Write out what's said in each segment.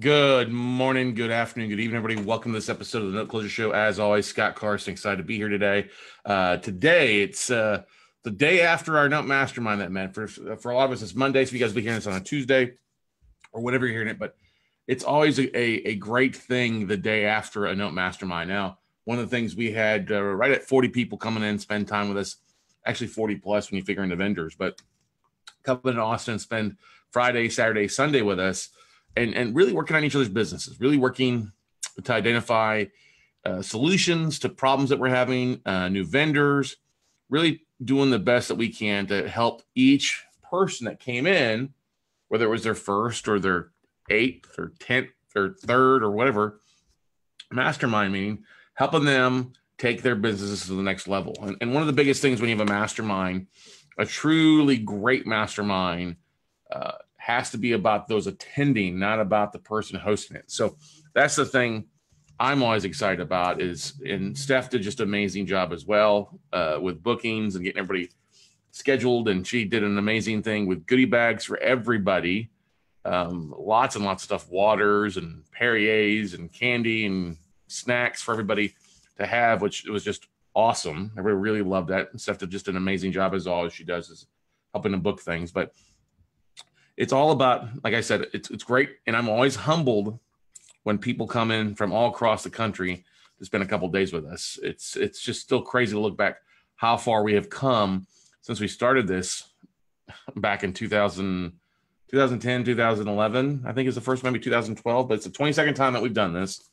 Good morning, good afternoon, good evening, everybody. Welcome to this episode of the Note Closers Show. As always, Scott Carson, excited to be here today. Uh, today, it's uh, the day after our Note Mastermind that meant for for a lot of us, it's Monday, so you guys will be hearing this on a Tuesday or whatever you're hearing it. But it's always a, a, a great thing the day after a Note Mastermind. Now, one of the things we had uh, right at 40 people coming in, spend time with us, actually 40 plus when you figure in the vendors, but coming in Austin, spend Friday, Saturday, Sunday with us and and really working on each other's businesses, really working to identify uh, solutions to problems that we're having, uh, new vendors, really doing the best that we can to help each person that came in, whether it was their first or their eighth or tenth or third or whatever mastermind meeting, helping them take their businesses to the next level. And, and one of the biggest things when you have a mastermind, a truly great mastermind, uh, has to be about those attending, not about the person hosting it. So that's the thing I'm always excited about is, and Steph did just an amazing job as well uh, with bookings and getting everybody scheduled. And she did an amazing thing with goodie bags for everybody. Um, lots and lots of stuff, waters and Perrier's and candy and snacks for everybody to have, which was just awesome. Everybody really loved that. And Steph did just an amazing job as always she does is helping to book things. But it's all about, like I said, it's it's great, and I'm always humbled when people come in from all across the country to spend a couple days with us. It's it's just still crazy to look back how far we have come since we started this back in 2000, 2010, 2011. I think is the first maybe 2012, but it's the 22nd time that we've done this.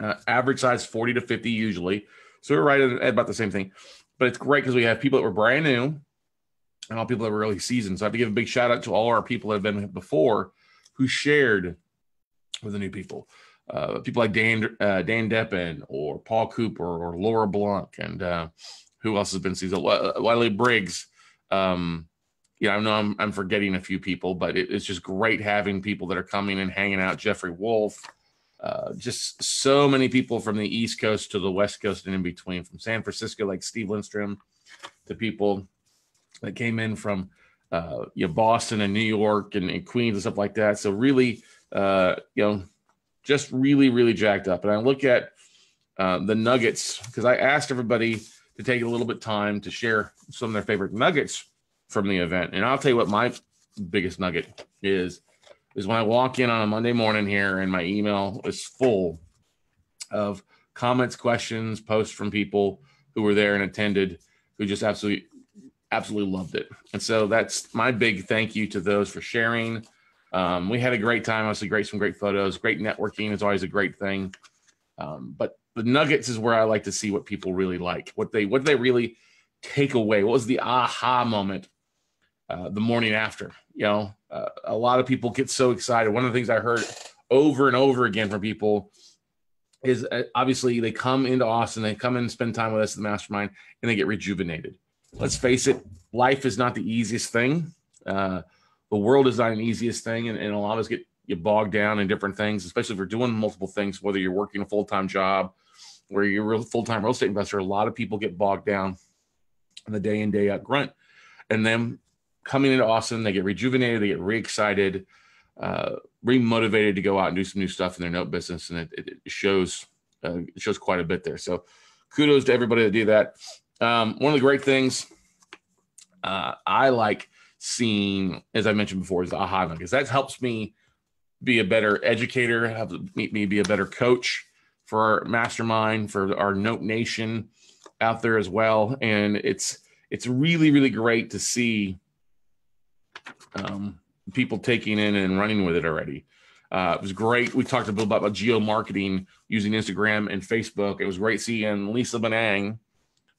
Uh, average size 40 to 50 usually, so we're right at about the same thing. But it's great because we have people that were brand new and all people that were really seasoned. So I have to give a big shout out to all our people that have been before who shared with the new people. Uh, people like Dan uh, Dan Deppen or Paul Cooper or Laura Blanc and uh, who else has been seasoned? Wiley Briggs. Um, yeah, I know I'm, I'm forgetting a few people, but it, it's just great having people that are coming and hanging out. Jeffrey Wolf, uh, just so many people from the East Coast to the West Coast and in between, from San Francisco, like Steve Lindstrom, to people that came in from uh, you know Boston and New York and, and, Queens and stuff like that. So really, uh, you know, just really really jacked up. And I look at uh, the Nuggets because I asked everybody to take a little bit time to share some of their favorite nuggets from the event. And I'll tell you what my biggest nugget is is when I walk in on a Monday morning here and my email is full of comments, questions, posts from people who were there and attended who just absolutely absolutely loved it. And so that's my big thank you to those for sharing. Um, we had a great time. I Obviously, great some great photos. Great networking is always a great thing. Um, but the nuggets is where I like to see what people really like, what they what they really take away. What was the aha moment uh, the morning after? You know, uh, a lot of people get so excited. One of the things I heard over and over again from people is uh, obviously they come into Austin, they come and spend time with us at the mastermind, and they get rejuvenated let's face it, life is not the easiest thing. Uh, the world is not an easiest thing, and, and a lot of us get you bogged down in different things, especially if you're doing multiple things, whether you're working a full time job or you're a full time real estate investor. A lot of people get bogged down in the day in day out grunt, and then coming into Austin, they get rejuvenated, they get re excited, uh, re motivated to go out and do some new stuff in their note business, and it, it shows uh, it shows quite a bit there. So kudos to everybody that do that. Um, one of the great things uh, I like seeing, as I mentioned before, is the aha because that helps me be a better educator, helps me be a better coach for our mastermind, for our Note Nation out there as well. And it's it's really really great to see um, people taking in and running with it already. Uh, it was great. We talked a little bit about geo marketing using Instagram and Facebook. It was great seeing Lisa Benang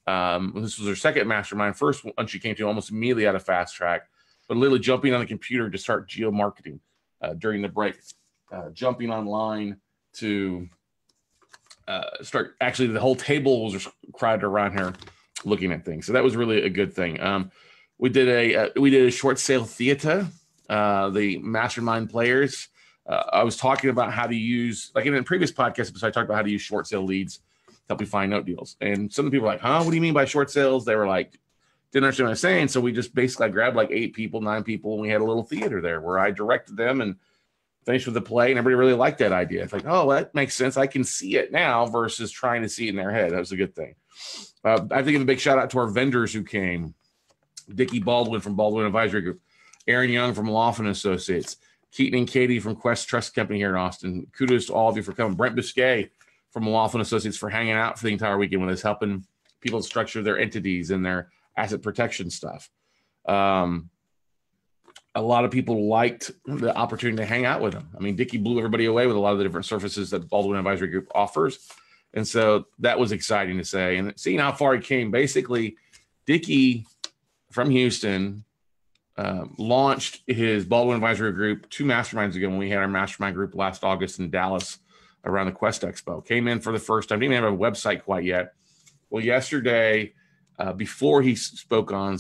um, this was her second mastermind. First one she came to almost immediately out of fast track, but literally jumping on the computer to start geo marketing uh, during the break, uh, jumping online to uh, start. Actually, the whole table was just crowded around her looking at things. So that was really a good thing. Um, we did a uh, we did a short sale theater. Uh, the mastermind players. Uh, I was talking about how to use, like in a previous podcast episode, I talked about how to use short sale leads help you find note deals. And some of the people were like, huh, what do you mean by short sales? They were like, didn't understand what I was saying. So we just basically grabbed like eight people, nine people, and we had a little theater there where I directed them and finished with the play, and everybody really liked that idea. It's like, oh, that makes sense. I can see it now versus trying to see it in their head. That was a good thing. Uh, I think a big shout out to our vendors who came. Dickie Baldwin from Baldwin Advisory Group, Aaron Young from Laughlin Associates, Keaton and Katie from Quest Trust Company here in Austin. Kudos to all of you for coming. Brent Biscay from Laughlin Associates for hanging out for the entire weekend with us, helping people structure their entities and their asset protection stuff. Um, a lot of people liked the opportunity to hang out with him. I mean, Dickie blew everybody away with a lot of the different services that Baldwin Advisory Group offers. And so that was exciting to say. And seeing how far he came, basically, Dickie from Houston uh, launched his Baldwin Advisory Group two masterminds ago when we had our mastermind group last August in Dallas around the Quest Expo. Came in for the first time, didn't even have a website quite yet. Well, yesterday, uh, before he spoke on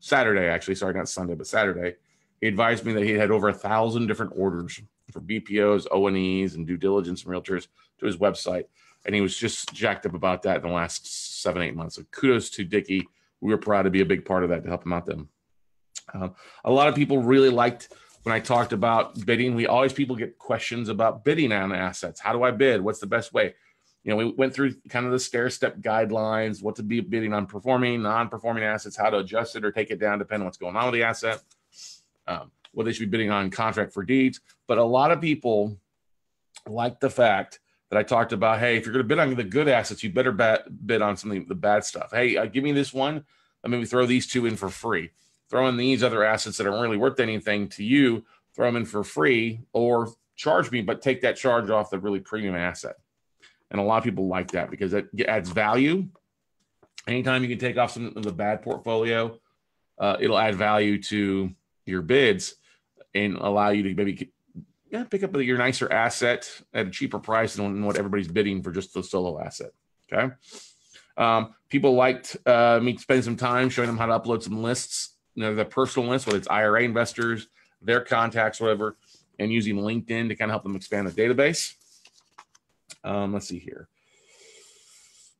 Saturday, actually, sorry, not Sunday, but Saturday, he advised me that he had over a thousand different orders for BPOs, O&Es, and due diligence and realtors to his website. And he was just jacked up about that in the last seven, eight months. So kudos to Dickie. We were proud to be a big part of that to help him out then. Uh, a lot of people really liked when I talked about bidding. We always people get questions about bidding on assets. How do I bid? What's the best way? You know, we went through kind of the stair step guidelines, what to be bidding on performing, non-performing assets, how to adjust it or take it down depending on what's going on with the asset um, what they should be bidding on contract for deeds. But a lot of people like the fact that I talked about. Hey, if you're going to bid on the good assets, you better bet, bid on something the bad stuff. Hey, uh, give me this one. Let me throw these two in for free. Throw in these other assets that aren't really worth anything to you. Throw them in for free or charge me, but take that charge off the really premium asset. And a lot of people like that because it adds value. Anytime you can take off some of the bad portfolio, uh, it'll add value to your bids and allow you to maybe yeah, pick up your nicer asset at a cheaper price than what everybody's bidding for just the solo asset. Okay. Um, people liked uh, me spending some time showing them how to upload some lists, know, the personal lists, whether it's IRA investors, their contacts, whatever, and using LinkedIn to kind of help them expand the database. Um, let's see here.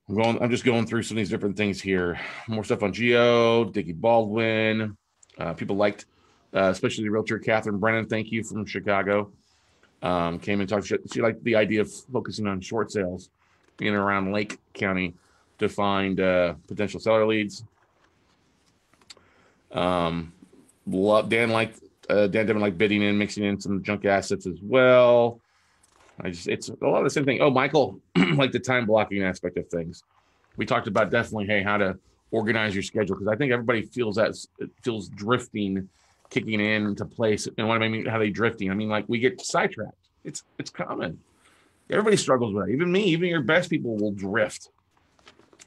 I'm going. I'm just going through some of these different things here. More stuff on Geo, Dickie Baldwin. Uh, people liked uh, especially the realtor Catherine Brennan. Thank you from Chicago. Um, came and talked. She, liked the idea of focusing on short sales in and around Lake County to find uh, potential seller leads. Um, love Dan like uh, Dan Devin like bidding in, mixing in some junk assets as well. I just it's a lot of the same thing. Oh, Michael, like the time blocking aspect of things. We talked about definitely, hey, how to organize your schedule because I think everybody feels that feels drifting kicking in into place. And what I mean, how they drifting. I mean, like we get sidetracked. It's it's common. Everybody struggles with that. Even me, even your best people will drift.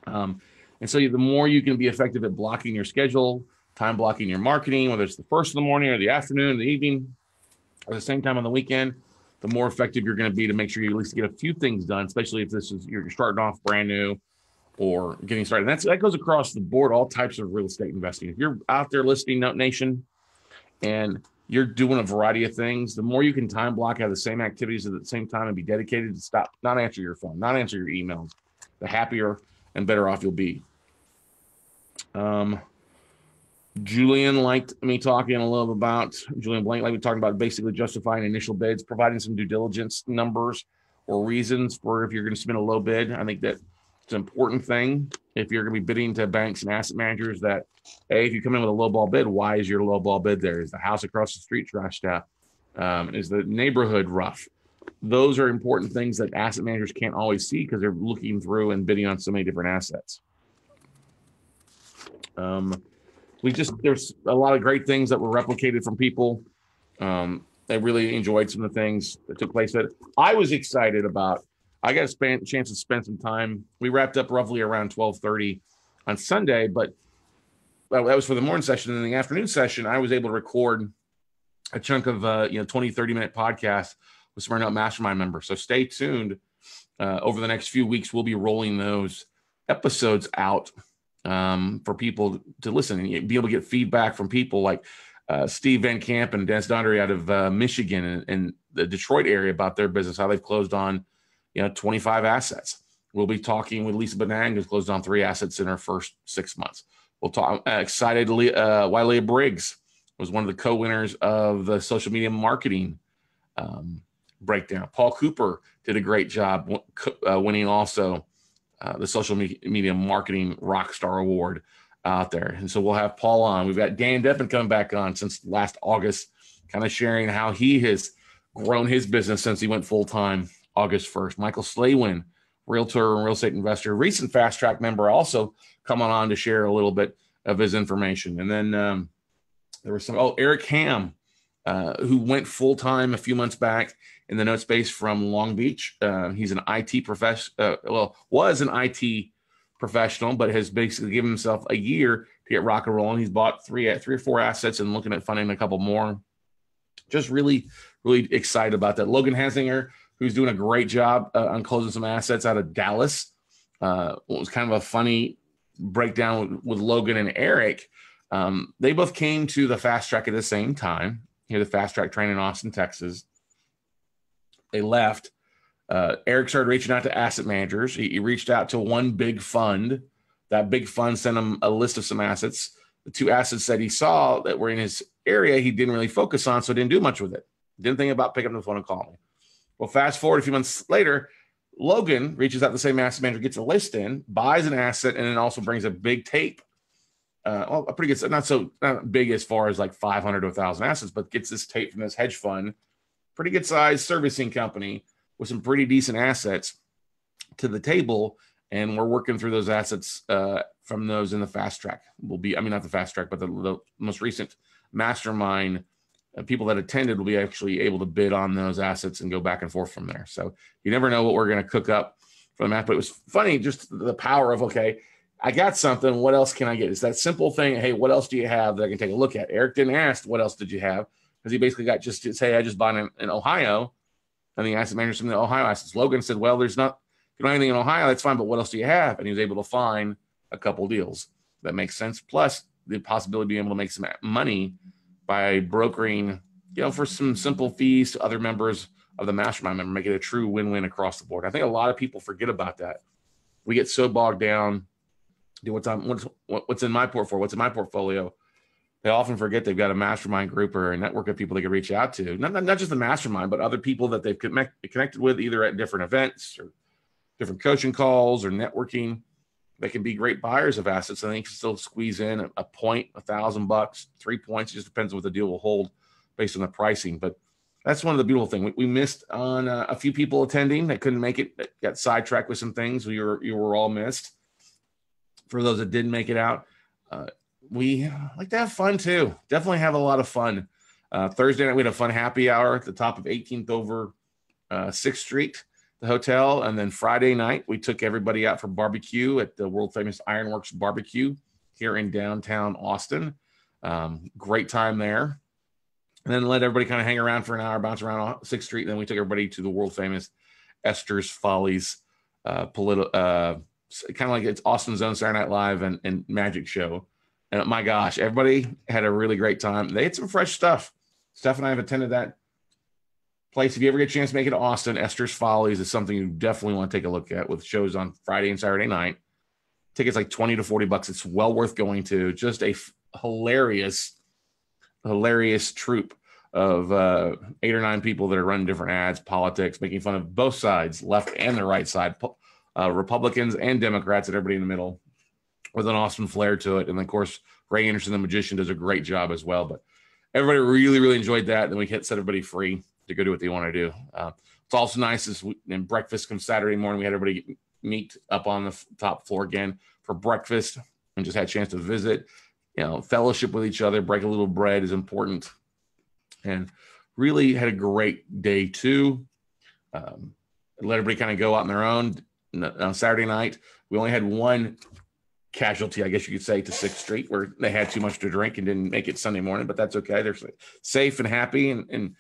Um, and so the more you can be effective at blocking your schedule, time blocking your marketing, whether it's the first of the morning or the afternoon, or the evening, or the same time on the weekend, the more effective you're going to be to make sure you at least get a few things done, especially if this is you're starting off brand new or getting started. And that's that goes across the board, all types of real estate investing. If you're out there listing Note Nation, and you're doing a variety of things, the more you can time block, have the same activities at the same time, and be dedicated to stop, not answer your phone, not answer your emails, the happier and better off you'll be. Um, Julian liked me talking a little about Julian Blank, like we talking about basically justifying initial bids, providing some due diligence numbers or reasons for if you're going to submit a low bid. I think that it's an important thing if you're going to be bidding to banks and asset managers that, hey, if you come in with a low ball bid, why is your low ball bid there? Is the house across the street trashed out? Um, is the neighborhood rough? Those are important things that asset managers can't always see because they're looking through and bidding on so many different assets. Um, we just there's a lot of great things that were replicated from people. Um, they really enjoyed some of the things that took place. That I was excited about I got a chance to spend some time. We wrapped up roughly around 1230 on Sunday, but well, that was for the morning session. And in the afternoon session, I was able to record a chunk of, uh, you know, 20, 30 minute podcast with some Note Mastermind members. So stay tuned. Uh, over the next few weeks, we'll be rolling those episodes out um, for people to listen and be able to get feedback from people like uh, Steve Van Camp and Dennis Donnery out of uh, Michigan and, and, the Detroit area about their business, how they've closed on you know, 25 assets. We'll be talking with Lisa Benang, who's closed on three assets in her first six months. We'll talk. Uh, excited. Uh, Briggs was one of the co-winners of the social media marketing um, breakdown. Paul Cooper did a great job uh, winning also uh, the social media marketing rock star award out there. And so we'll have Paul on. We've got Dan Deppen coming back on since last August, kind of sharing how he has grown his business since he went full time August 1st. Michael Slaywin, realtor and real estate investor, recent fast track member, also coming on to share a little bit of his information. And then um, there was some, oh, Eric Ham, uh, who went full time a few months back in the note space from Long Beach. Uh, he's an IT professional, uh, well, was an IT professional, but has basically given himself a year to get rock and rolling. He's bought three, three or four assets and looking at funding a couple more. Just really, really excited about that. Logan Hesinger, who's doing a great job uh, on closing some assets out of Dallas. Uh, it was kind of a funny breakdown with, with Logan and Eric. Um, they both came to the fast track at the same time. Here, the fast track train in Austin, Texas. They left. Uh, Eric started reaching out to asset managers. He, he, reached out to one big fund. That big fund sent him a list of some assets. The two assets that he saw that were in his area, he didn't really focus on, so didn't do much with it. Didn't think about picking up the phone and calling. Well, fast forward a few months later, Logan reaches out to the same asset manager, gets a list in, buys an asset, and then also brings a big tape. Uh, well, a pretty good, not so not big as far as like 500 to 1,000 assets, but gets this tape from this hedge fund pretty good sized servicing company with some pretty decent assets to the table. And we're working through those assets uh, from those in the fast track. Will be, I mean, not the fast track, but the, the most recent mastermind uh, people that attended will be actually able to bid on those assets and go back and forth from there. So you never know what we're going to cook up for the math. But it was funny, just the power of okay, I got something. What else can I get? It's that simple thing. Hey, what else do you have that I can take a look at? Eric didn't ask, what else did you have? Because he basically got just to say, I just bought in, in Ohio. And the asset manager from the Ohio assets. Logan said, Well, there's not, if you don't anything in Ohio, that's fine, but what else do you have? And he was able to find a couple deals that makes sense. Plus, the possibility of being able to make some money by brokering, you know, for some simple fees to other members of the mastermind member, make it a true win win across the board. I think a lot of people forget about that. We get so bogged down. Do what's on what's what's in my portfolio? What's in my portfolio? They often forget they've got a mastermind group or a network of people they can reach out to. Not, not just the mastermind, but other people that they've connect, connected with either at different events or different coaching calls or networking. They can be great buyers of assets. and they can still squeeze in a, a point, a thousand bucks, three points. It just depends on what the deal will hold based on the pricing. But that's one of the beautiful things. We, we missed on uh, a few people attending that couldn't make it, got sidetracked with some things. We were, you were all missed. For those that didn't make it out, uh, we like to have fun too. Definitely have a lot of fun. Uh, Thursday night we had a fun happy hour at the top of 18th over uh, Sixth Street, the hotel, and then Friday night we took everybody out for barbecue at the world famous Ironworks Barbecue here in downtown Austin. Um, great time there, and then let everybody kind of hang around for an hour, bounce around Sixth Street. And Then we took everybody to the world famous Esther's Follies, uh, politi- uh, kind of like it's Austin's own Saturday Night Live and, and magic show and my gosh, everybody had a really great time. They had some fresh stuff. Steph and I have attended that place. If you ever get a chance to make it to Austin, Esther's Follies is something you definitely want to take a look at with shows on Friday and Saturday night. Tickets like 20 to 40 bucks. It's well worth going to. Just a f- hilarious, hilarious troupe of uh, eight or nine people that are running different ads, politics, making fun of both sides, left and the right side, uh, Republicans and Democrats, and everybody in the middle with an awesome flair to it. And then of course, Ray Anderson, the magician, does a great job as well. But everybody really, really enjoyed that. Then we hit set everybody free to go do what they want to do. Uh, it's also nice as we, and breakfast comes Saturday morning. We had everybody meet up on the top floor again for breakfast and just had a chance to visit. You know, fellowship with each other, break a little bread is important, and really had a great day too. Um, let everybody kind of go out on their own. On Saturday night, we only had one casualty, I guess you could say, to Sixth Street, where they had too much to drink and didn't make it Sunday morning. But that's okay. They're safe and happy, and, and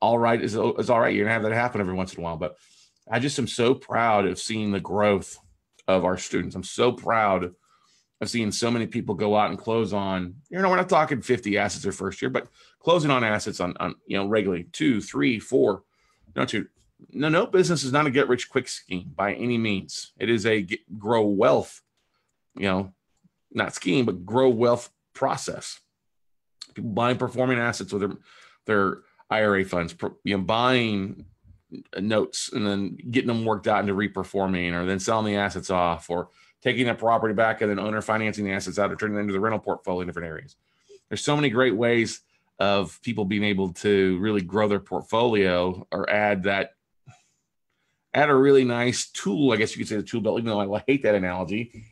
all right is, is all right. You're gonna have that happen every once in a while. But I just am so proud of seeing the growth of our students. I'm so proud of seeing so many people go out and close on. You know, we're not talking 50 assets their first year, but closing on assets on on you know regularly two, three, four. No, two. No, no business is not a get rich quick scheme by any means. It is a get, grow wealth you know, not scheme, but grow wealth process. People buying performing assets with their, their IRA funds, you know, buying notes and then getting them worked out into reperforming, or then selling the assets off, or taking that property back and then owner financing the assets out or turning it into the rental portfolio in different areas. There's so many great ways of people being able to really grow their portfolio or add that add a really nice tool. I guess you could say the tool belt, even though I hate that analogy.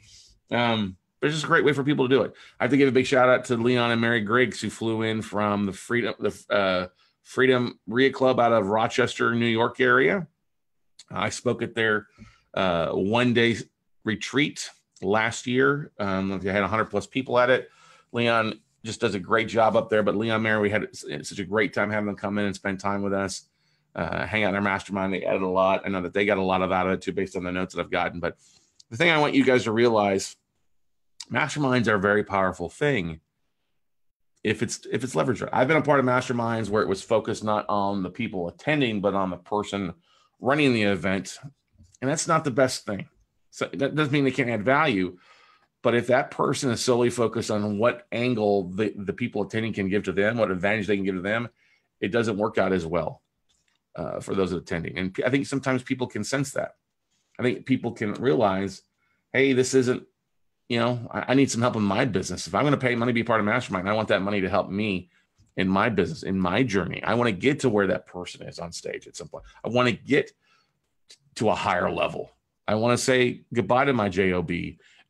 Um, but it's just a great way for people to do it. I have to give a big shout out to Leon and Mary Griggs who flew in from the Freedom the uh, Freedom REIA Club out of Rochester, New York area. I spoke at their uh, one day retreat last year. Um, they had 100 plus people at it. Leon just does a great job up there. But Leon Mary, we had such a great time having them come in and spend time with us, uh, hang out in our mastermind. They added a lot. I know that they got a lot of out of it too, based on the notes that I've gotten. But the thing I want you guys to realize, masterminds are a very powerful thing. If it's if it's leveraged, I've been a part of masterminds where it was focused not on the people attending, but on the person running the event, and that's not the best thing. So that doesn't mean they can't add value, but if that person is solely focused on what angle the, the people attending can give to them, what advantage they can give to them, it doesn't work out as well uh, for those attending. And I think sometimes people can sense that. I think people can realize, hey, this isn't, you know, I, I need some help in my business. If I'm going to pay money to be part of Mastermind, I want that money to help me in my business, in my journey. I want to get to where that person is on stage at some point. I want to get to a higher level. I want to say goodbye to my job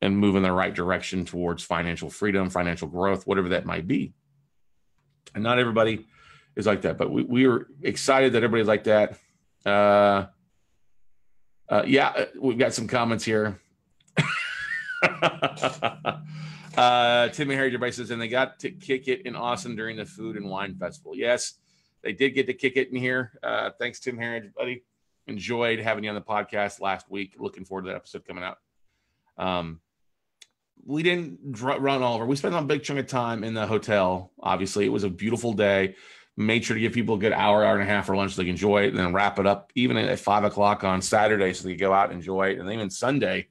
and move in the right direction towards financial freedom, financial growth, whatever that might be. And not everybody is like that, but we, we are excited that everybody's like that. Uh, uh, yeah, uh, we've got some comments here. uh, Tim and Harry everybody says, and they got to kick it in Austin during the food and wine festival. Yes, they did get to kick it in here. Uh, thanks, Tim Harry, buddy. Enjoyed having you on the podcast last week. Looking forward to that episode coming out. Um, we didn't run all over. We spent a big chunk of time in the hotel. Obviously, it was a beautiful day. Made sure to give people a good hour, hour and a half for lunch so they can enjoy it, and then wrap it up even at five o'clock on Saturday so they could go out and enjoy it. And then even Sunday,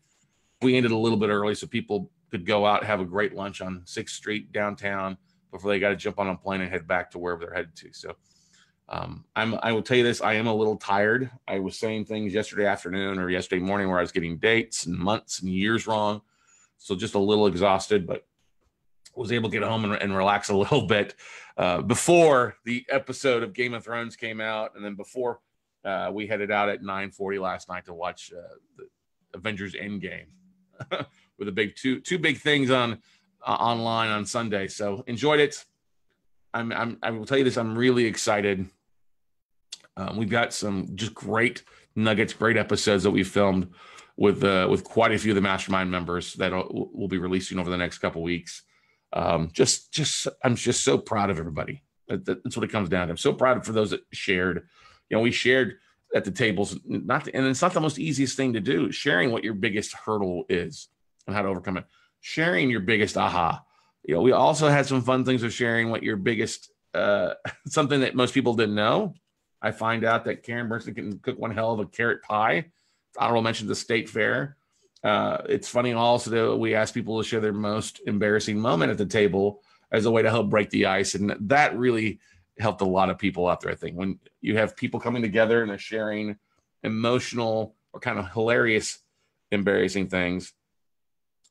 we ended a little bit early so people could go out have a great lunch on Sixth Street downtown before they got to jump on a plane and head back to wherever they're headed to. So um, I'm, I will tell you this: I am a little tired. I was saying things yesterday afternoon or yesterday morning where I was getting dates and months and years wrong so just a little exhausted, but was able to get home and, and relax a little bit uh, before the episode of Game of Thrones came out, and then before uh, we headed out at 9:40 last night to watch uh, the Avengers Endgame with the big two two big things on uh, online on Sunday. So enjoyed it. I'm, I'm I will tell you this. I'm really excited. Um, we've got some just great nuggets, great episodes that we filmed with uh, with quite a few of the mastermind members that we'll be releasing over the next couple weeks. Um, just just I'm just so proud of everybody. That's what it comes down to. I'm so proud for those that shared. You know, we shared at the tables, not the, and it's not the most easiest thing to do. Sharing what your biggest hurdle is and how to overcome it. Sharing your biggest aha. You know, we also had some fun things of sharing what your biggest uh, something that most people didn't know. I find out that Karen Bernstein can cook one hell of a carrot pie honorable mention the state fair. Uh, it's funny also that we ask people to share their most embarrassing moment at the table as a way to help break the ice. And that really helped a lot of people out there. I think when you have people coming together and they're sharing emotional or kind of hilarious, embarrassing things,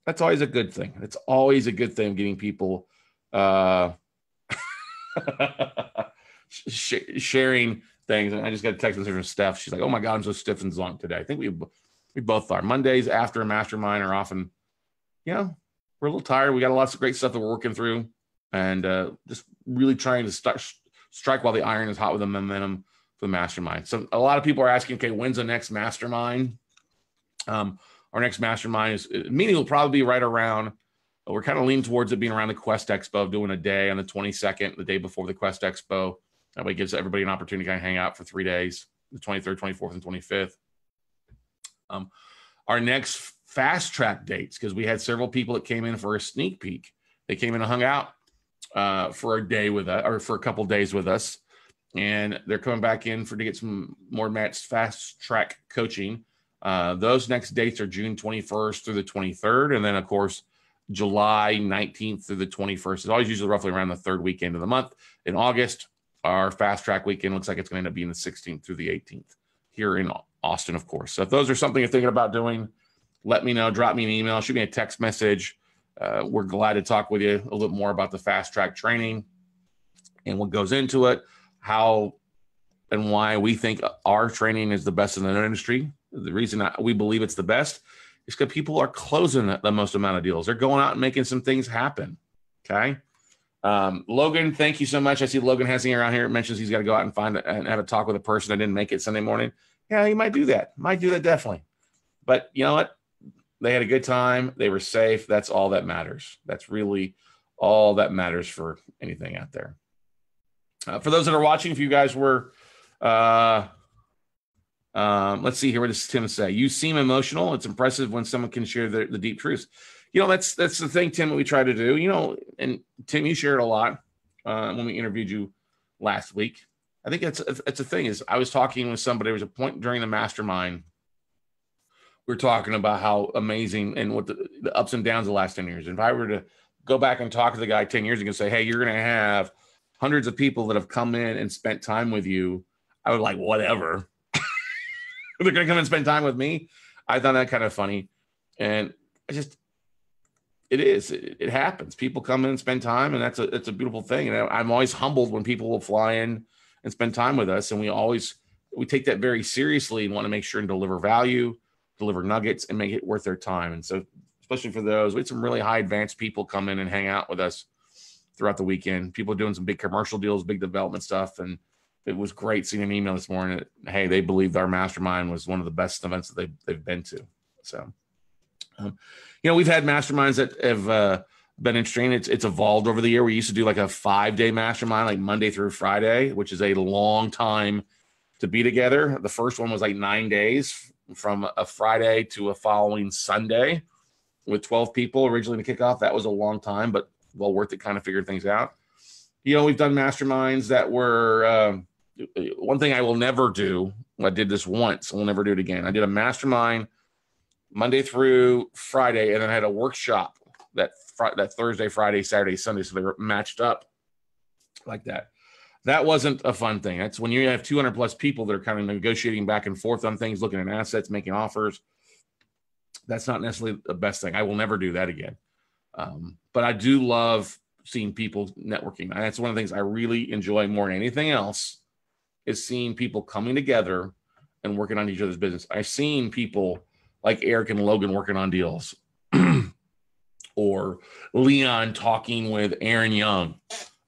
that's always a good thing. It's always a good thing getting people uh, sharing things. And I just got a text message from Steph. She's like, "Oh my god, I'm so stiff and zonk today." I think we we both are. Mondays after a mastermind are often, you know, we're a little tired. We got a lots of great stuff that we're working through, and uh, just really trying to start strike while the iron is hot with the momentum for the mastermind. So a lot of people are asking, okay, when's the next mastermind? Um, our next mastermind is meeting will probably be right around. We're kind of leaning towards it being around the Quest Expo, doing a day on the 22nd, the day before the Quest Expo. That way, gives everybody an opportunity to kind of hang out for three days, the 23rd, 24th, and 25th. Um, our next fast track dates, because we had several people that came in for a sneak peek. They came in and hung out uh, for a day with us, or for a couple days with us, and they're coming back in for to get some more match fast track coaching. Uh, those next dates are June 21st through the 23rd, and then of course July 19th through the 21st. It's always usually roughly around the third weekend of the month. In August, our fast track weekend looks like it's going to end up being the 16th through the 18th here in Austin, of course. So if those are something you're thinking about doing, let me know. Drop me an email, shoot me a text message. Uh, we're glad to talk with you a little more about the fast track training and what goes into it, how and why we think our training is the best in the industry. The reason we believe it's the best is because people are closing the most amount of deals. They're going out and making some things happen. Okay. Um, Logan, thank you so much. I see Logan Hessing around here. It mentions he's got to go out and find and have a talk with a person that didn't make it Sunday morning. Yeah, he might do that. Might do that definitely. But you know what? They had a good time. They were safe. That's all that matters. That's really all that matters for anything out there. Uh, for those that are watching, if you guys were, uh, um, let's see here. What does Tim say? You seem emotional. It's impressive when someone can share the, the deep truths you know that's that's the thing tim that we try to do you know and tim you shared a lot uh, when we interviewed you last week i think it's it's a thing is i was talking with somebody there was a point during the mastermind we are talking about how amazing and what the, the ups and downs of the last 10 years if i were to go back and talk to the guy 10 years ago and say hey you're going to have hundreds of people that have come in and spent time with you i would like whatever they're going to come and spend time with me i thought that kind of funny and i just it is. It, it, happens. People come in and spend time, and that's a it's a beautiful thing. And I'm always humbled when people will fly in and spend time with us, and we always we take that very seriously and want to make sure and deliver value, deliver nuggets, and make it worth their time. And so, especially for those, we had some really high advanced people come in and hang out with us throughout the weekend. People doing some big commercial deals, big development stuff, and it was great seeing an email this morning. That, hey, they believed our mastermind was one of the best events that they've they've been to. So. Um, you know, we've had masterminds that have uh, been interesting. It's it's evolved over the year. We used to do like a five day mastermind, like Monday through Friday, which is a long time to be together. The first one was like nine days from a Friday to a following Sunday with 12 people originally to kick off. That was a long time, but well worth it kind of figured things out. You know, we've done masterminds that were um, one thing I will never do. I did this once. I'll never do it again. I did a mastermind Monday through Friday, and then I had a workshop that fr- that Thursday, Friday, Saturday, Sunday. So they were matched up like that. That wasn't a fun thing. That's when you have 200 plus people that are kind of negotiating back and forth on things, looking at assets, making offers. That's not necessarily the best thing. I will never do that again. Um, but I do love seeing people networking. And that's one of the things I really enjoy more than anything else is seeing people coming together and working on each other's business. I've seen people like Eric and Logan working on deals, or Leon talking with Aaron Young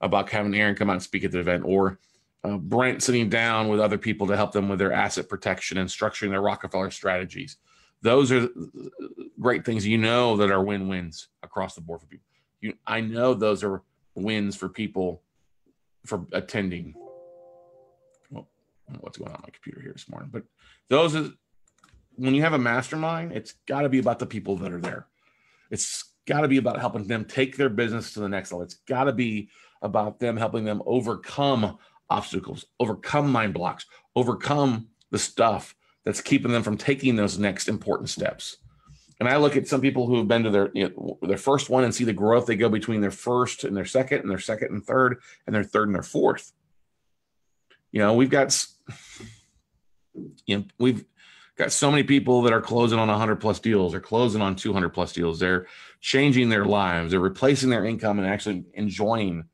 about having Aaron come out and speak at the event, or uh, Brent sitting down with other people to help them with their asset protection and structuring their Rockefeller strategies. Those are great things you know that are win wins across the board for people. You, I know those are wins for people for attending. Well, what's going on my computer here this morning, but those are when you have a mastermind, it's got to be about the people that are there. It's got to be about helping them take their business to the next level. It's got to be about them helping them overcome obstacles, overcome mind blocks, overcome the stuff that's keeping them from taking those next important steps. And I look at some people who have been to their you know, their first one and see the growth they go between their first and their second and their second and third and their third and their fourth. You know, we've got you know, we've got so many people that are closing on 100 plus deals they're closing on 200 plus deals they're changing their lives they're replacing their income and actually enjoying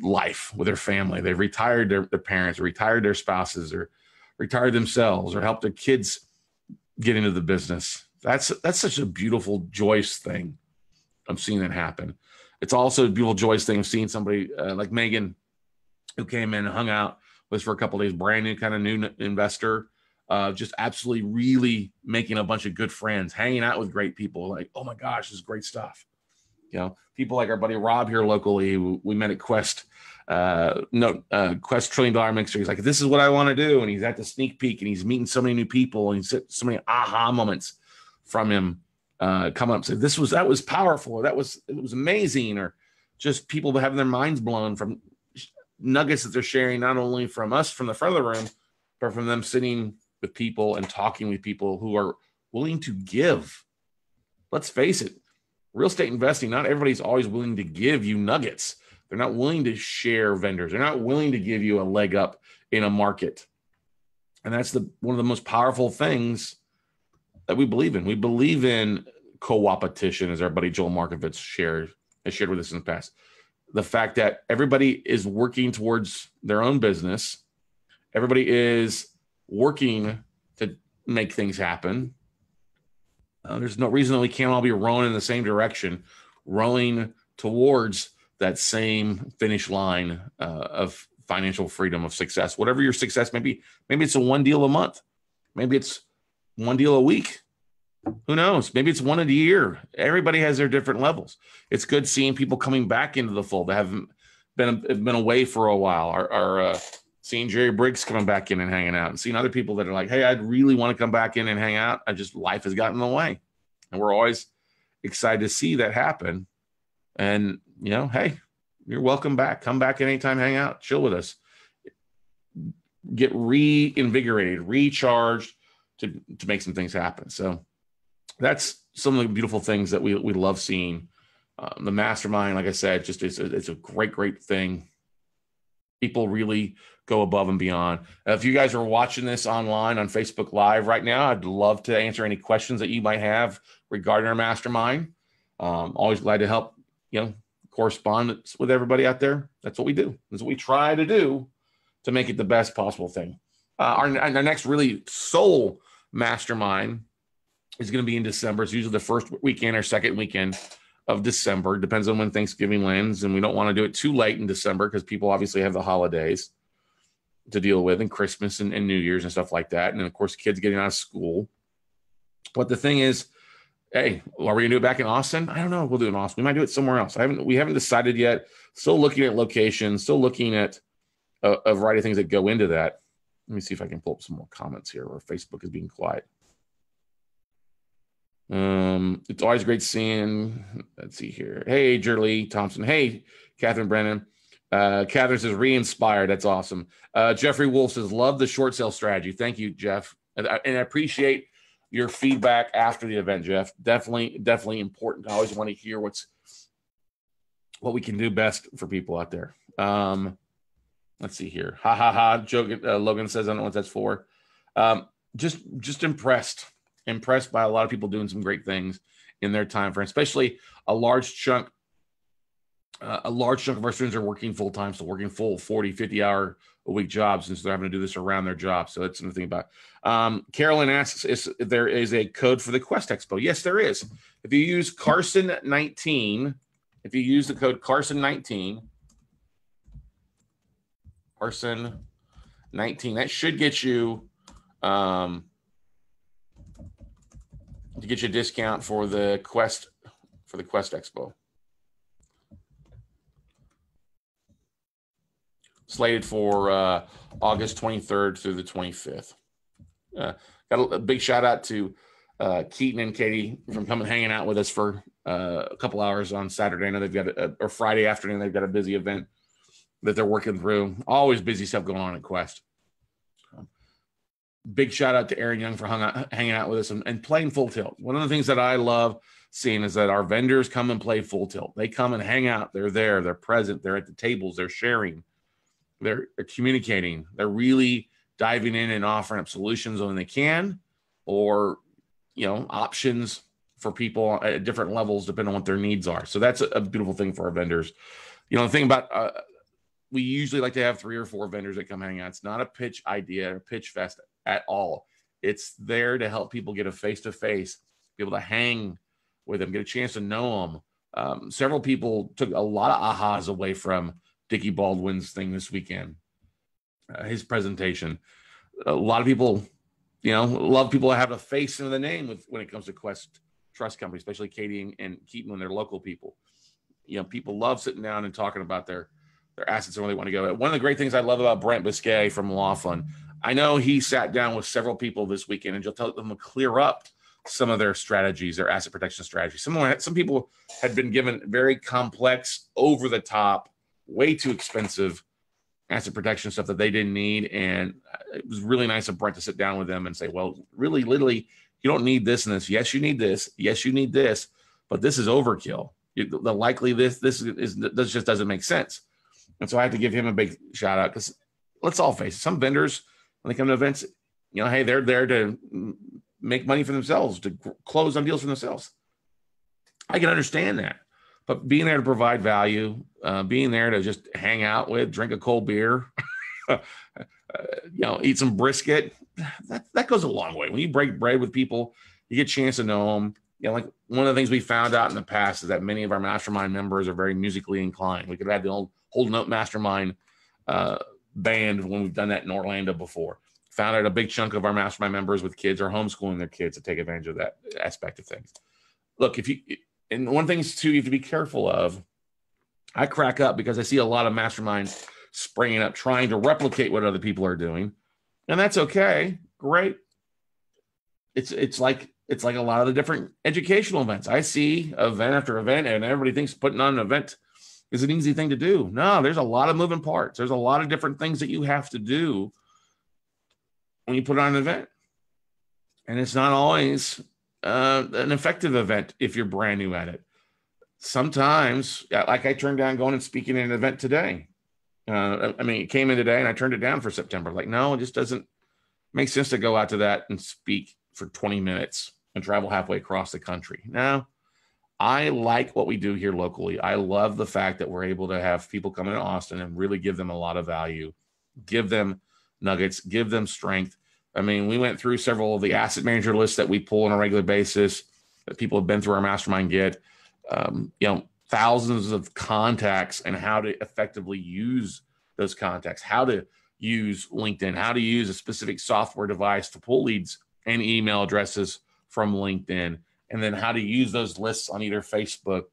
life with their family. They've retired their, their parents retired their spouses or retired themselves or helped their kids get into the business. That's that's such a beautiful joyous thing. I'm seeing that happen. It's also a beautiful joyous thing of seeing somebody uh, like megan who came in and hung out with for a couple days brand new kind of new investor uh, just absolutely really making a bunch of good friends, hanging out with great people. Like, oh my gosh, this is great stuff. You know, people like our buddy Rob here locally, we met at Quest, uh, no, uh, Quest Trillion Dollar Mixer. He's like, this is what I want to do. And he's at the sneak peek and he's meeting so many new people and he's so many aha moments from him uh, come up. So this was, that was powerful. That was, it was amazing. Or just people having their minds blown from nuggets that they're sharing, not only from us from the front of the room, but from them sitting with people and talking with people who are willing to give. Let's face it, real estate investing, not everybody's always willing to give you nuggets. They're not willing to share vendors. They're not willing to give you a leg up in a market. And that's the one of the most powerful things that we believe in. We believe in co-opetition, as our buddy Joel Markovitz shared has shared with us in the past. The fact that everybody is working towards their own business, everybody is working to make things happen. Uh, there's no reason that we can't all be rowing in the same direction, rowing towards that same finish line uh, of financial freedom, of success, whatever your success may be. Maybe it's a one deal a month, maybe it's one deal a week. Who knows? Maybe it's one a year. Everybody has their different levels. It's good seeing people coming back into the fold that haven't been been away for a while. Our, our uh, seeing Jerry Briggs coming back in and hanging out, and seeing other people that are like, "Hey, I'd really want to come back in and hang out." I just life has gotten in the way, and we're always excited to see that happen. And you know, hey, you're welcome back. Come back anytime, hang out, chill with us, get reinvigorated, recharged to to make some things happen. So that's some of the beautiful things that we we love seeing. Um, the mastermind, like I said, just it's a, it's a great great thing. People really go above and beyond. Uh, if you guys are watching this online on Facebook Live right now, I'd love to answer any questions that you might have regarding our mastermind. Um, always glad to help. You know, correspondence with everybody out there. That's what we do. That's what we try to do to make it the best possible thing. Uh, our, our next really soul mastermind is going to be in December. It's usually the first weekend or second weekend of December. Depends on when Thanksgiving lands, and we don't want to do it too late in December because people obviously have the holidays to deal with, and Christmas and, and New Year's and stuff like that, and of course kids getting out of school. But the thing is, hey, are we gonna do it back in Austin? I don't know. We'll do it in Austin. We might do it somewhere else. I haven't. We haven't decided yet. Still looking at locations. Still looking at a, a variety of things that go into that. Let me see if I can pull up some more comments here. Where Facebook is being quiet. Um, it's always great seeing. Let's see here. Hey, Jerly Thompson. Hey, Catherine Brennan. Uh, Catherine says re-inspired. That's awesome. Uh, Jeffrey Wolf says love the short sale strategy. Thank you, Jeff, and I, and I appreciate your feedback after the event, Jeff. Definitely, definitely important. I always want to hear what's what we can do best for people out there. Um, let's see here. Ha ha ha. Joe, uh, Logan says, I don't know what that's for. Um, just just impressed, impressed by a lot of people doing some great things in their time frame, especially a large chunk. A large chunk of our students are working full time, so working full 40, 50 hour a week jobs since they're having to do this around their job. So that's something about. Um, Carolyn asks if there is a code for the Quest Expo. Yes, there is. If you use Carson 19, if you use the code Carson 19, Carson 19, that should get you um, to get you a discount for the Quest for the Quest Expo. Slated for uh, August 23rd through the 25th. Uh, got a, a, big shout out to uh, Keaton and Katie from coming hanging out with us for uh, a couple hours on Saturday. I know they've got a, or Friday afternoon they've got a busy event that they're working through. Always busy stuff going on at Quest. Big shout out to Aaron Young for out, hanging out with us and, and playing full tilt. One of the things that I love seeing is that our vendors come and play full tilt. They come and hang out. They're there. They're present. They're at the tables. They're sharing they're, they're communicating. They're really diving in and offering up solutions when they can, or you know, options for people at different levels depending on what their needs are. So that's a, beautiful thing for our vendors. You know, the thing about uh, we usually like to have three or four vendors that come hang out. It's not a pitch idea or pitch fest at all. It's there to help people get a face to face, be able to hang with them, get a chance to know them. Um, several people took a lot of ahas away from Dickie Baldwin's thing this weekend, uh, his presentation. A lot of people, you know, love people that have a face in the name with when it comes to Quest Trust Company, especially Katie and, and Keaton when they're local people. You know, people love sitting down and talking about their their assets and where they want to go. One of the great things I love about Brent Biscay from Laughlin, I know he sat down with several people this weekend and just tell them to clear up some of their strategies, their asset protection strategies. Some some people had been given very complex, over the top way too expensive asset protection stuff that they didn't need. And it was really nice of Brent to sit down with them and say, well, really, literally, you don't need this and this. Yes, you need this. Yes, you need this, but this is overkill. the likely this this is this just doesn't make sense. And so I have to give him a big shout out because let's all face it, some vendors when they come to events, you know, hey, they're there to make money for themselves, to close on deals for themselves. I can understand that, but being there to provide value, uh, being there to just hang out with, drink a cold beer, uh, you know, eat some brisket, that that goes a long way. When you break bread with people, you get a chance to know them you know, like one of the things we found out in the past is that many of our mastermind members are very musically inclined. We could have had the old Hold Note Mastermind uh, band when we've done that in Orlando before. Found out a big chunk of our mastermind members with kids are homeschooling their kids to take advantage of that aspect of things. Look, if you and one thing too, you have to be careful of. I crack up because I see a lot of masterminds springing up trying to replicate what other people are doing, and that's okay. Great. It's it's like it's like a lot of the different educational events. I see event after event, and everybody thinks putting on an event is an easy thing to do. No, there's a lot of moving parts. There's a lot of different things that you have to do when you put on an event. And it's not always uh, an effective event if you're brand new at it. Sometimes, like I turned down going and speaking at an event today. Uh, I mean, it came in today and I turned it down for September. Like, no, it just doesn't make sense to go out to that and speak for 20 minutes and travel halfway across the country. Now, I like what we do here locally. I love the fact that we're able to have people come into Austin and really give them a lot of value, give them nuggets, give them strength. I mean, we went through several of the asset manager lists that we pull on a regular basis that people have been through our mastermind get. Um, you know, thousands of contacts and how to effectively use those contacts, how to use LinkedIn, how to use a specific software device to pull leads and email addresses from LinkedIn, and then how to use those lists on either Facebook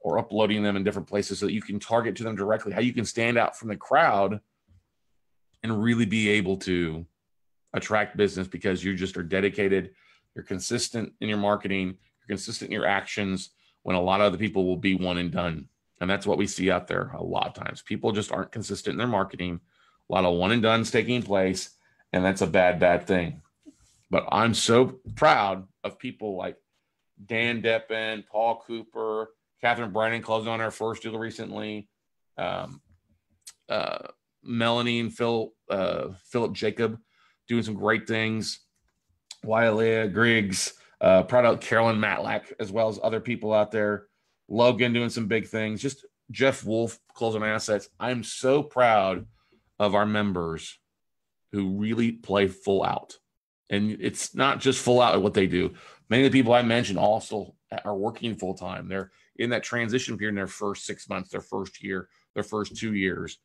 or uploading them in different places so that you can target to them directly, how you can stand out from the crowd and really be able to attract business because you just are dedicated, you're consistent in your marketing, you're consistent in your actions when a lot of other people will be one and done. And that's what we see out there a lot of times. People just aren't consistent in their marketing. A lot of one and done's taking place, and that's a bad, bad thing. But I'm so proud of people like Dan Deppen, Paul Cooper, Catherine Brennan closing on our first deal recently, um, uh, Melanie and Phil, uh, Philip Jacob doing some great things, Wylia Griggs, uh, proud of Carolyn Matlack, as well as other people out there, Logan doing some big things, just Jeff Wolf closing assets. I'm so proud of our members who really play full out. And it's not just full out at what they do. Many of the people I mentioned also are working full time. They're in that transition period in their first six months, their first year, their first two years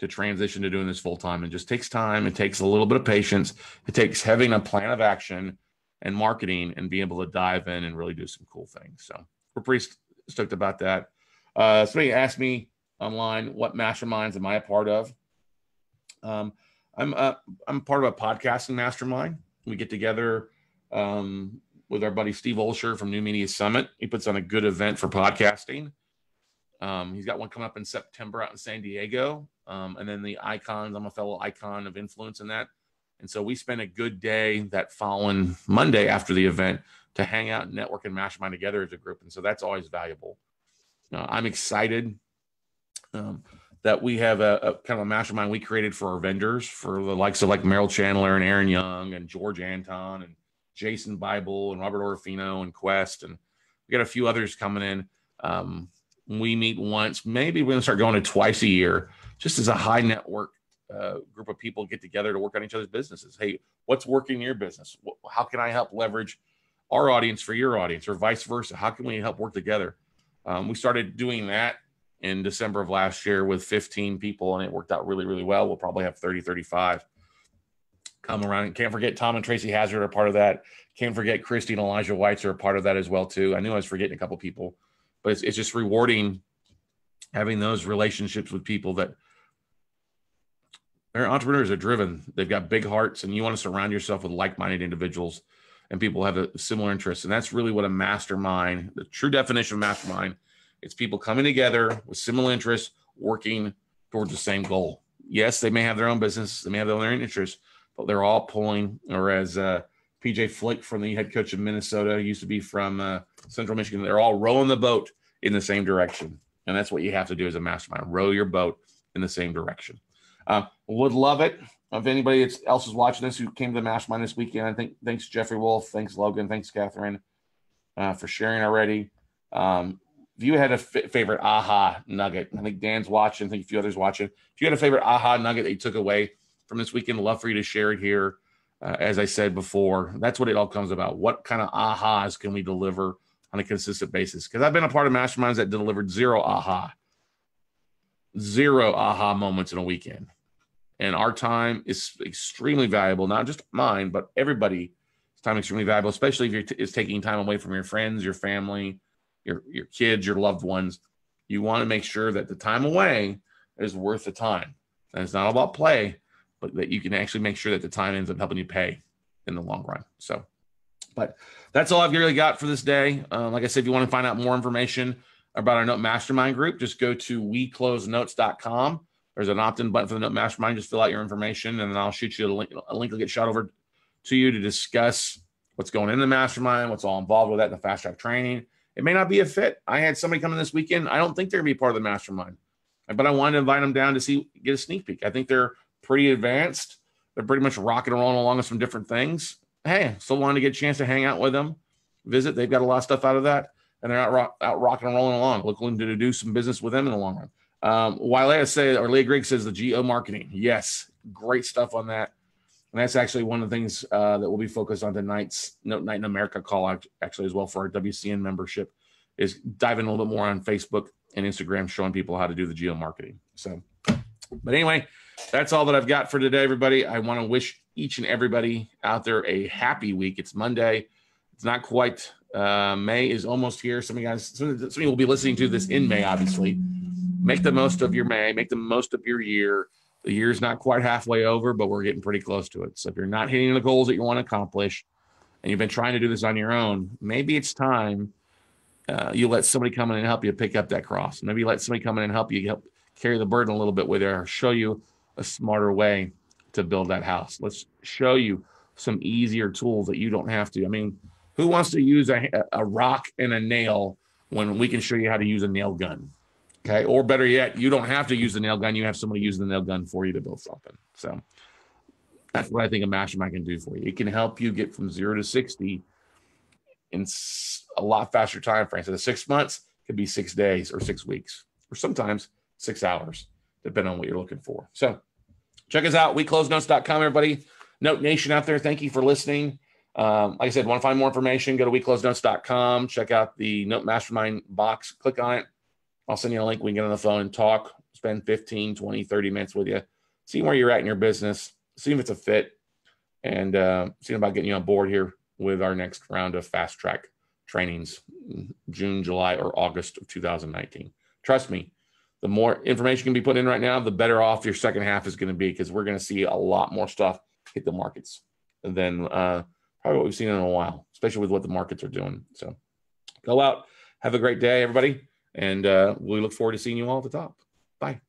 to transition to doing this full time. It just takes time. It takes a little bit of patience. It takes having a plan of action and marketing and being able to dive in and really do some cool things. So we're pretty stoked about that. Uh, somebody asked me online, what masterminds am I a part of? Um, I'm uh, I'm part of a podcasting mastermind we get together um, with our buddy Steve Olsher from New Media Summit. He puts on a good event for podcasting. Um, he's got one coming up in September out in San Diego. Um, and then the icons, I'm a fellow icon of influence in that. And so we spent a good day that following Monday after the event to hang out, network, and mastermind together as a group. And so that's always valuable. Uh, I'm excited. Um, that we have a, a, kind of a mastermind we created for our vendors for the likes of like Merrill Chandler and Aaron Young and George Antone and Jason Bible and Robert Orfino and Quest and we got a few others coming in. Um, we meet once, maybe we're gonna start going to twice a year, just as a high network uh, group of people get together to work on each other's businesses. Hey, what's working in your business? How can I help leverage our audience for your audience, or vice versa? How can we help work together? Um, we started doing that in December of last year with 15 people, and it worked out really, really well. We'll probably have 30, 35 come around. Can't forget Tom and Tracy Hazard are part of that. Can't forget Christy and Elijah Whites are a part of that as well too. I knew I was forgetting a couple people, but it's, it's just rewarding having those relationships with people that their entrepreneurs are driven. They've got big hearts, and you want to surround yourself with like-minded individuals and people have a similar interests. And that's really what a mastermind, the true definition of mastermind – it's people coming together with similar interests, working towards the same goal. Yes, they may have their own business, they may have their own interests, but they're all pulling, or as uh, PJ Fleck from the head coach of Minnesota used to be from uh, Central Michigan, they're all rowing the boat in the same direction. And that's what you have to do as a mastermind row your boat in the same direction. Uh, would love it if anybody else is watching this who came to the mastermind this weekend. I think thanks Jeffrey Wolf, thanks Logan, thanks Catherine uh, for sharing already. Um, if you had a f- favorite aha nugget, I think Dan's watching, I think a few others watching. If you had a favorite aha nugget that you took away from this weekend, love for you to share it here. Uh, as I said before, that's what it all comes about. What kind of ahas can we deliver on a consistent basis? Because I've been a part of masterminds that delivered zero aha, zero aha moments in a weekend. And our time is extremely valuable, not just mine, but everybody's time extremely valuable, especially if you're t- is taking time away from your friends, your family, your your kids, your loved ones. You want to make sure that the time away is worth the time. And it's not about play but that you can actually make sure that the time ends up helping you pay in the long run. So, but that's all I've really got for this day. Uh, like I said, if you want to find out more information about our Note Mastermind group, just go to weclosenotes.com. There's an opt-in button for the Note Mastermind. Just fill out your information, and then I'll shoot you a link. A link will get shot over to you to discuss what's going in the mastermind, what's all involved with that, the fast track training. It may not be a fit. I had somebody come in this weekend. I don't think they're gonna be part of the mastermind, but I wanted to invite them down to see get a sneak peek. I think they're pretty advanced. They're pretty much rocking and rolling along with some different things. Hey, still wanted to get a chance to hang out with them, visit. They've got a lot of stuff out of that, and they're out, rock, out rocking and rolling along. Looking to do some business with them in the long run. Um, while I say, or Leah Grigg says the geo marketing. Yes, great stuff on that. And that's actually one of the things uh, that we'll be focused on tonight's Note Night in America call, out actually, as well for our WCN membership, is diving a little bit more on Facebook and Instagram, showing people how to do the geo marketing. So, but anyway, that's all that I've got for today, everybody. I want to wish each and everybody out there a happy week. It's Monday. It's not quite uh, May is almost here. Some of you guys, some of, you will be listening to this in May, obviously. Make the most of your May. Make the most of your year. The year's not quite halfway over, but we're getting pretty close to it. So if you're not hitting the goals that you want to accomplish, and you've been trying to do this on your own, maybe it's time uh, you let somebody come in and help you pick up that cross. Maybe let somebody come in and help you help carry the burden a little bit with you, show you a smarter way to build that house. Let's show you some easier tools that you don't have to. I mean, who wants to use a, a rock and a nail when we can show you how to use a nail gun? Okay. Or better yet, you don't have to use the nail gun. You have somebody use the nail gun for you to build something. So that's what I think a mastermind can do for you. It can help you get from zero to 60 in a lot faster time frame. So the six months could be six days or six weeks, or sometimes six hours, depending on what you're looking for. So check us out, weclosenotes.com, everybody. Note Nation out there, thank you for listening. Um, like I said, want to find more information, go to weclosenotes.com, check out the Note Mastermind box, click on it. I'll send you a link. We can get on the phone and talk, spend 15, 20, 30 minutes with you, see where you're at in your business, see if it's a fit, and uh, see about getting you on board here with our next round of fast track trainings, June, July, or August of 2019. Trust me, the more information can be put in right now, the better off your second half is going to be because we're going to see a lot more stuff hit the markets than uh, probably what we've seen in a while, especially with what the markets are doing. So go out, have a great day, everybody, and uh, we look forward to seeing you all at the top. Bye.